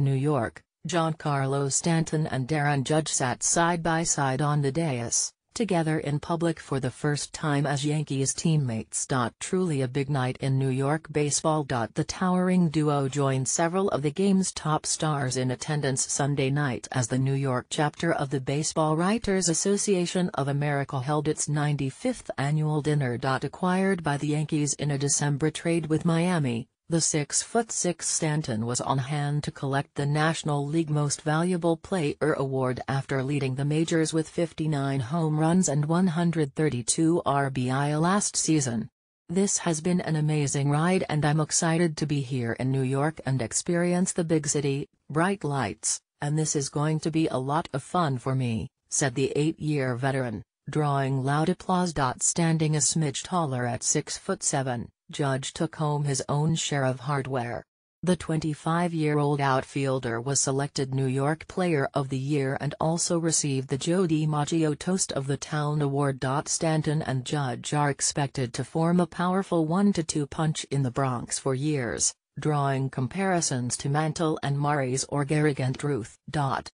New York, Giancarlo Stanton and Aaron Judge sat side by side on the dais, together in public for the first time as Yankees teammates. Truly a big night in New York baseball. The towering duo joined several of the game's top stars in attendance Sunday night as the New York chapter of the Baseball Writers Association of America held its 95th annual dinner. Acquired by the Yankees in a December trade with Miami, the 6'6 Stanton was on hand to collect the National League Most Valuable Player award after leading the majors with 59 home runs and 132 RBI last season. This has been an amazing ride and I'm excited to be here in New York and experience the big city, bright lights, and this is going to be a lot of fun for me, said the eight-year veteran, drawing loud applause. Standing a smidge taller at 6 foot 7. Judge took home his own share of hardware. The 25-year-old outfielder was selected New York Player of the Year and also received the Joe DiMaggio Toast of the Town Award. Stanton and Judge are expected to form a powerful 1-2 punch in the Bronx for years, drawing comparisons to Mantle and Maris or Gehrig and Ruth.